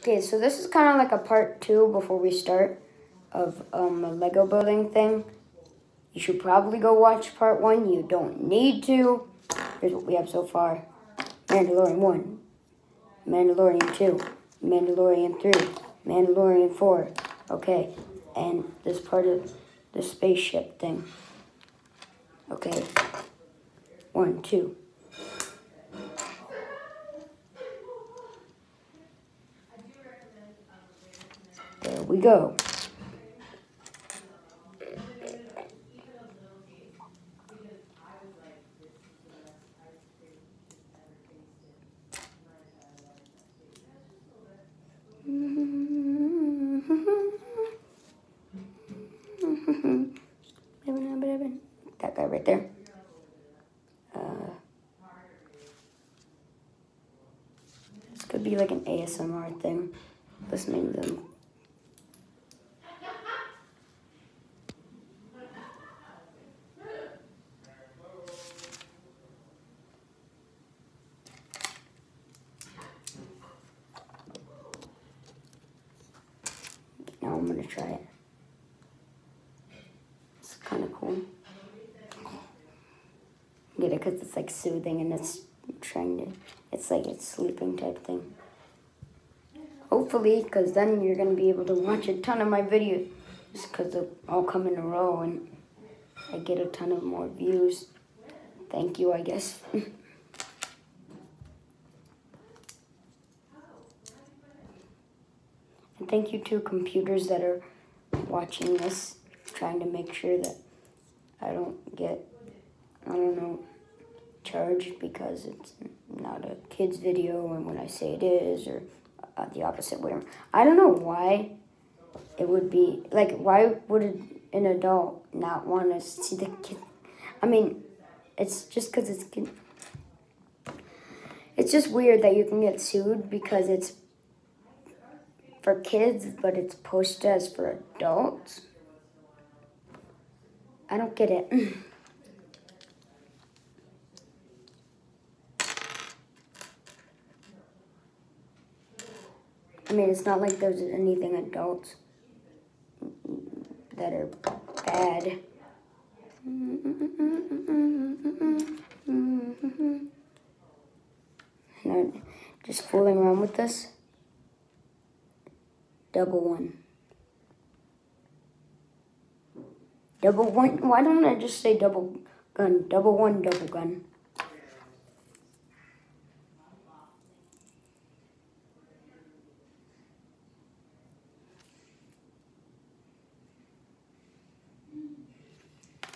Okay, so this is kind of like a part two before we start of um, a Lego building thing. You should probably go watch part one. You don't need to. Here's what we have so far. Mandalorian 1, Mandalorian 2, Mandalorian 3, Mandalorian 4. Okay, and this part of the spaceship thing. Okay, one, two. There we go. that guy right there. Uh, this could be like an ASMR thing, listening to them. I'm gonna try it. It's kind of cool. Get it because it's like soothing and it's trying to, it's like it's sleeping type thing. Hopefully, because then you're going to be able to watch a ton of my videos because they'll all come in a row and I get a ton of more views. Thank you, I guess. thank you to computers that are watching this, trying to make sure that I don't get, I don't know, charged because it's not a kid's video and when I say it is or uh, the opposite way. I don't know why it would be, like, why would an adult not want to see the kid? I mean, it's just because it's. It's just weird that you can get sued because it's for kids, but it's posted as for adults. I don't get it. I mean, it's not like there's anything adults that are bad. And just fooling around with this. Double one. Double one. Why don't I just say double gun? Double one, double gun.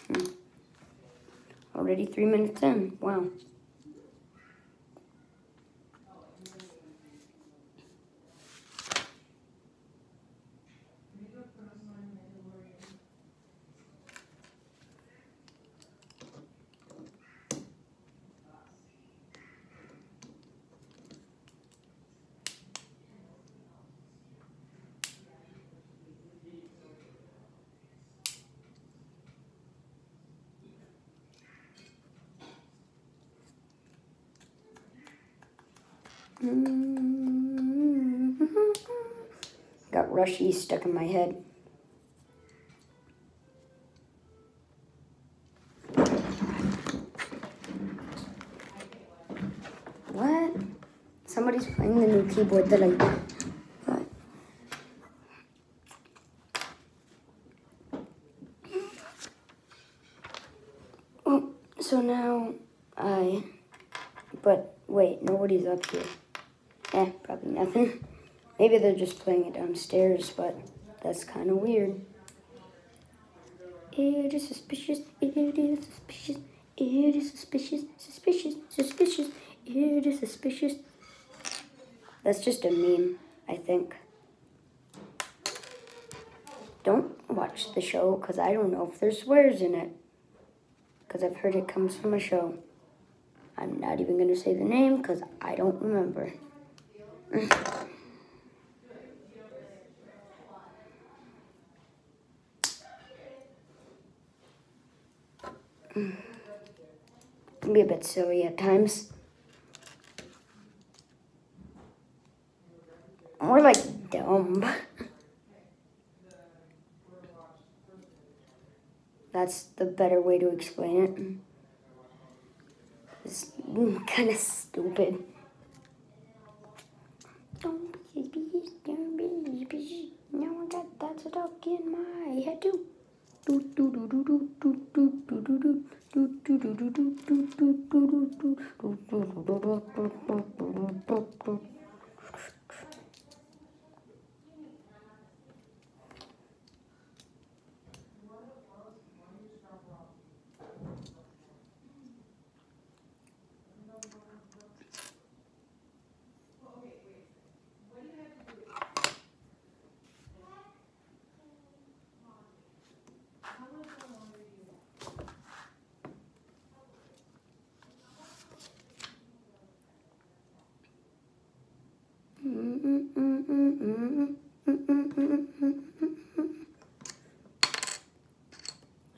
Hmm. Already three minutes in. Wow. Got rushy stuck in my head. What? Somebody's playing the new keyboard that I got. Oh, so now I, but wait, nobody's up here. Eh, probably nothing. Maybe they're just playing it downstairs, but that's kind of weird. It is suspicious, it is suspicious, it is suspicious, suspicious, suspicious, it is suspicious. That's just a meme, I think. Don't watch the show, because I don't know if there's swears in it. Because I've heard it comes from a show. I'm not even going to say the name, because I don't remember. Can be a bit silly at times. More like dumb. That's the better way to explain it. It's kind of stupid. Don't be a beast, don't be a beast. Now I got that stuck in my head too.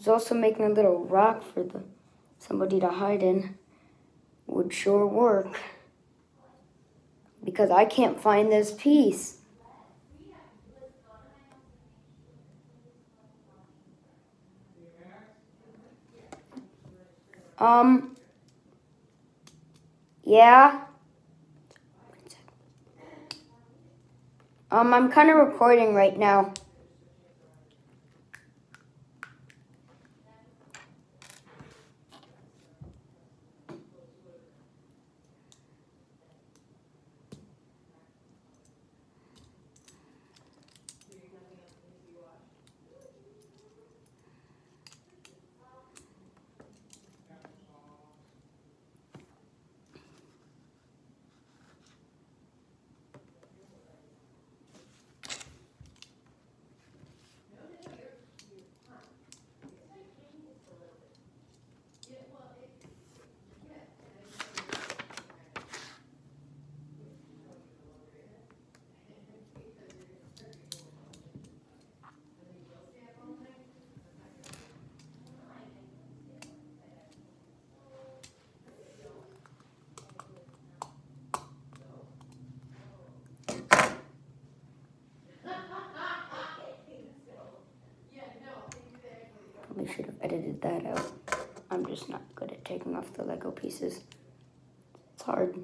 Was also making a little rock for the somebody to hide in. Would sure work. Because I can't find this piece. Um, yeah. Um, I'm kind of recording right now. Probably should have edited that out. I'm just not good at taking off the Lego pieces. It's hard.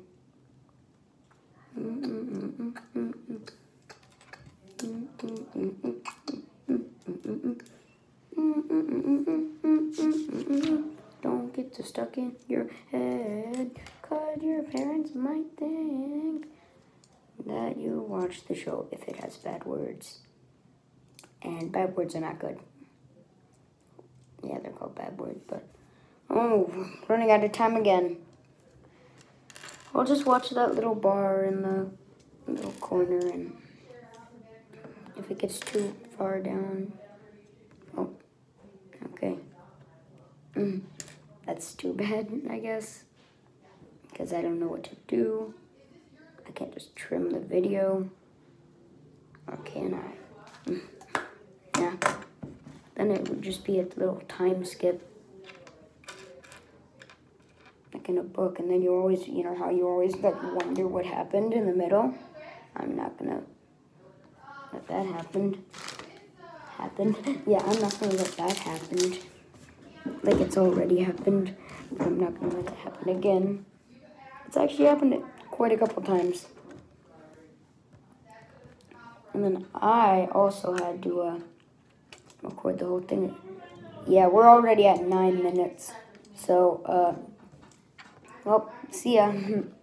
Don't get too stuck in your head, cause your parents might think that you watch the show if it has bad words. And bad words are not good. But. Oh, running out of time again. I'll just watch that little bar in the little corner, and if it gets too far down. Oh, okay. Mm, that's too bad, I guess. Because I don't know what to do. I can't just trim the video. Or can I? Mm, yeah then it would just be a little time skip. Like in a book, and then you always, you know how you always like wonder what happened in the middle? I'm not gonna let that happen. Happen. yeah, I'm not gonna let that happen. Like it's already happened, but I'm not gonna let it happen again. It's actually happened quite a couple times. And then I also had to, uh, record the whole thing. Yeah, we're already at nine minutes. So, uh, well, see ya.